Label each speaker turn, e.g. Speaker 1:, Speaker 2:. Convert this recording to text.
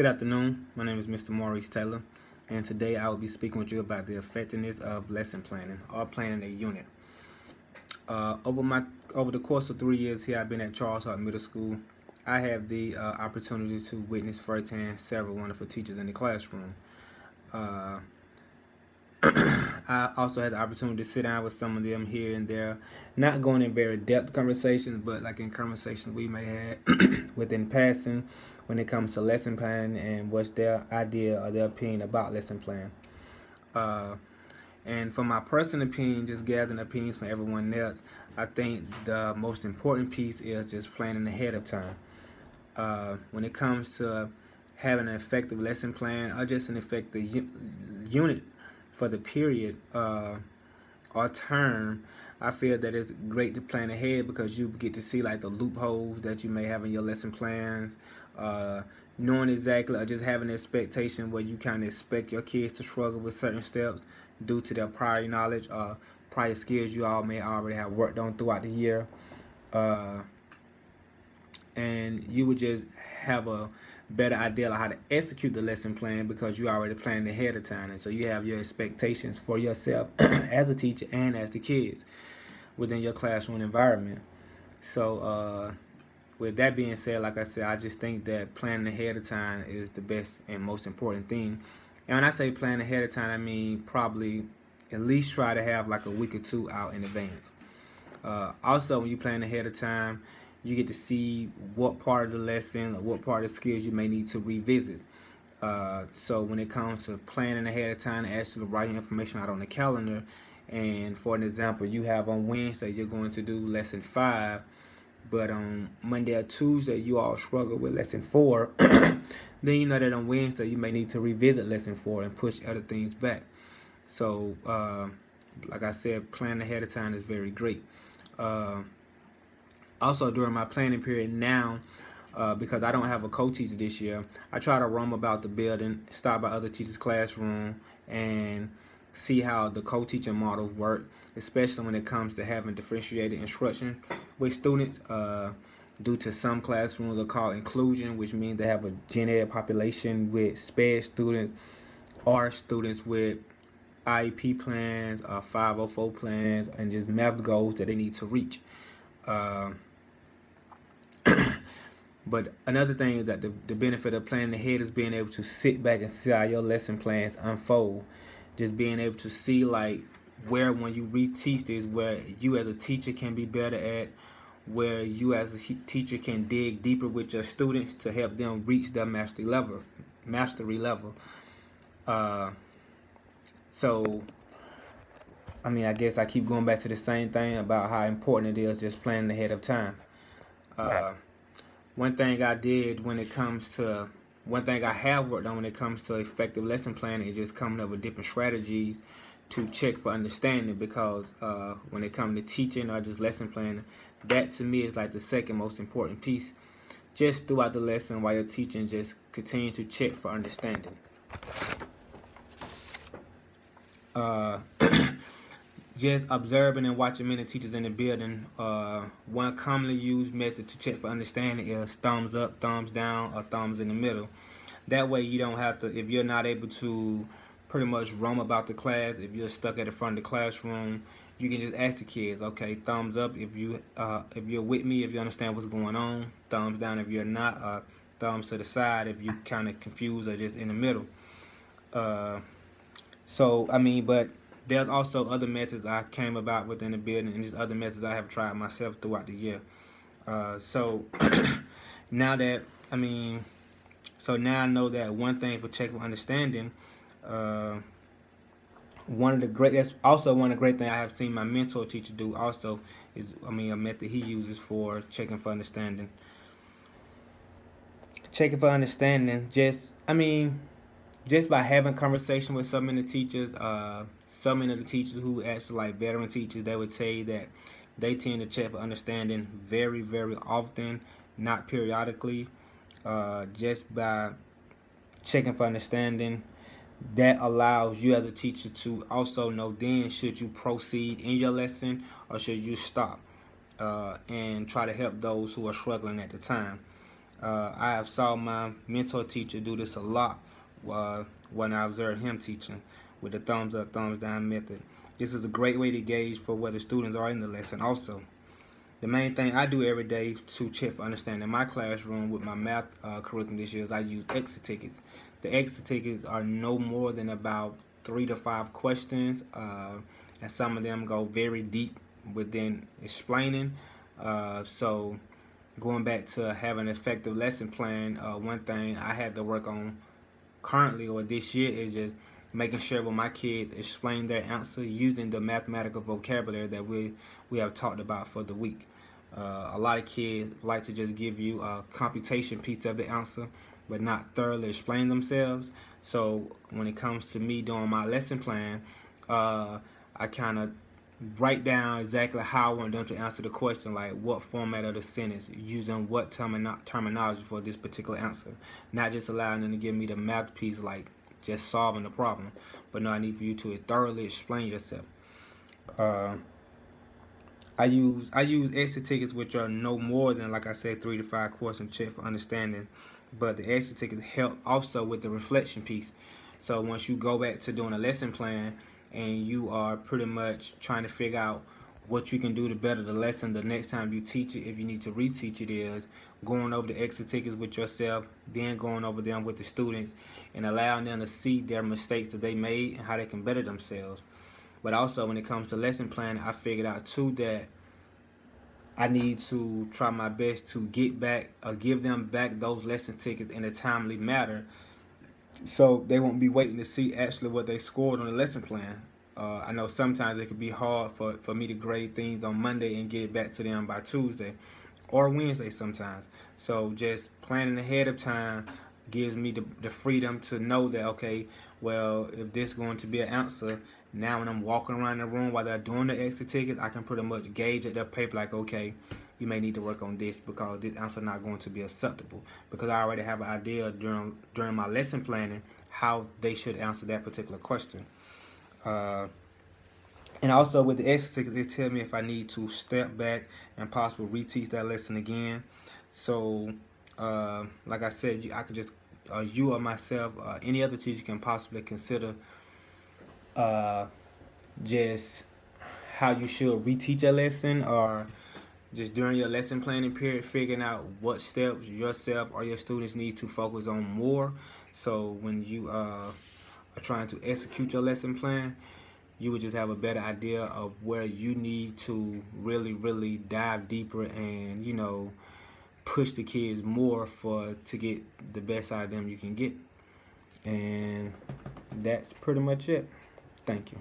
Speaker 1: Good afternoon. My name is Mr. Maurice Taylor, and today I will be speaking with you about the effectiveness of lesson planning or planning a unit. Uh, over my over the course of three years here, I've been at Charles Hart Middle School. I have the uh, opportunity to witness firsthand several wonderful teachers in the classroom. Uh, I also had the opportunity to sit down with some of them here and there, not going in very depth conversations, but like in conversations we may have within passing when it comes to lesson plan and what's their idea or their opinion about lesson plan. Uh, and for my personal opinion, just gathering opinions from everyone else, I think the most important piece is just planning ahead of time. Uh, when it comes to having an effective lesson plan or just an effective unit for the period uh, or term, I feel that it's great to plan ahead because you get to see like the loopholes that you may have in your lesson plans, uh, knowing exactly or just having an expectation where you kind of expect your kids to struggle with certain steps due to their prior knowledge or prior skills you all may already have worked on throughout the year. Uh, and you would just have a better idea of how to execute the lesson plan because you already planned ahead of time and so you have your expectations for yourself as a teacher and as the kids within your classroom environment. So uh, with that being said like i said i just think that planning ahead of time is the best and most important thing. And when i say plan ahead of time i mean probably at least try to have like a week or two out in advance. Uh, also when you plan ahead of time you get to see what part of the lesson or what part of the skills you may need to revisit. Uh, so when it comes to planning ahead of time and actually writing information out on the calendar, and for an example, you have on Wednesday you're going to do lesson five, but on Monday or Tuesday you all struggle with lesson four, then you know that on Wednesday you may need to revisit lesson four and push other things back. So, uh, like I said, planning ahead of time is very great. Uh, also during my planning period now uh, because I don't have a co-teacher this year I try to roam about the building stop by other teachers classroom and see how the co-teaching models work especially when it comes to having differentiated instruction with students uh, due to some classrooms are called inclusion which means they have a gen ed population with SPED students or students with IEP plans, uh, 504 plans, and just math goals that they need to reach. Uh, but another thing is that the, the benefit of planning ahead is being able to sit back and see how your lesson plans unfold. Just being able to see like where when you reteach this, where you as a teacher can be better at, where you as a teacher can dig deeper with your students to help them reach their mastery level. Mastery level. Uh, so, I mean, I guess I keep going back to the same thing about how important it is just planning ahead of time. Uh, one thing I did when it comes to one thing I have worked on when it comes to effective lesson planning is just coming up with different strategies to check for understanding because uh, when it comes to teaching or just lesson planning, that to me is like the second most important piece. Just throughout the lesson while you're teaching, just continue to check for understanding. Uh, just observing and watching many teachers in the building, uh, one commonly used method to check for understanding is thumbs up, thumbs down, or thumbs in the middle. That way you don't have to, if you're not able to pretty much roam about the class, if you're stuck at the front of the classroom, you can just ask the kids, okay, thumbs up if you uh, if you're with me, if you understand what's going on, thumbs down if you're not, uh, thumbs to the side if you kind of confused or just in the middle. Uh, so I mean, but there's also other methods I came about within the building and just other methods I have tried myself throughout the year. Uh, so now that, I mean, so now I know that one thing for check for understanding, uh, one of the great, that's also one of the great things I have seen my mentor teacher do also is, I mean, a method he uses for checking for understanding. Checking for understanding, just, I mean, just by having conversation with some of the teachers, uh, so many of the teachers who actually like veteran teachers, they would tell you that they tend to check for understanding very, very often, not periodically. Uh, just by checking for understanding, that allows you as a teacher to also know then should you proceed in your lesson or should you stop uh, and try to help those who are struggling at the time. Uh, I have saw my mentor teacher do this a lot uh, when I observed him teaching with the thumbs up, thumbs down method. This is a great way to gauge for whether students are in the lesson also. The main thing I do every day to check for understanding in my classroom with my math uh, curriculum this year is I use exit tickets. The exit tickets are no more than about three to five questions, uh, and some of them go very deep within explaining. Uh, so going back to having an effective lesson plan, uh, one thing I had to work on currently or this year is just making sure when my kids explain their answer using the mathematical vocabulary that we we have talked about for the week. Uh, a lot of kids like to just give you a computation piece of the answer but not thoroughly explain themselves. So when it comes to me doing my lesson plan, uh, I kind of write down exactly how I want them to answer the question, like what format of the sentence, using what termino terminology for this particular answer. Not just allowing them to give me the math piece, like just solving the problem, but no, I need for you to thoroughly explain yourself. Uh, I use I use exit tickets, which are no more than, like I said, three to five questions check for understanding. But the exit tickets help also with the reflection piece. So once you go back to doing a lesson plan, and you are pretty much trying to figure out what you can do to better the lesson the next time you teach it if you need to reteach it is going over the exit tickets with yourself then going over them with the students and allowing them to see their mistakes that they made and how they can better themselves. But also when it comes to lesson planning I figured out too that I need to try my best to get back or give them back those lesson tickets in a timely manner so they won't be waiting to see actually what they scored on the lesson plan. Uh, I know sometimes it could be hard for, for me to grade things on Monday and get back to them by Tuesday or Wednesday sometimes. So just planning ahead of time gives me the, the freedom to know that, okay, well, if this is going to be an answer, now when I'm walking around the room while they're doing the exit tickets, I can pretty much gauge at their paper like, okay, you may need to work on this because this answer not going to be acceptable because I already have an idea during during my lesson planning how they should answer that particular question. Uh, and also with the exercises, it tell me if I need to step back and possibly reteach that lesson again. So, uh, like I said, I could just, uh, you or myself, uh, any other teacher can possibly consider uh, just how you should reteach a lesson or just during your lesson planning period, figuring out what steps yourself or your students need to focus on more. So when you uh, are trying to execute your lesson plan, you would just have a better idea of where you need to really, really dive deeper and, you know, push the kids more for to get the best out of them you can get. And that's pretty much it. Thank you.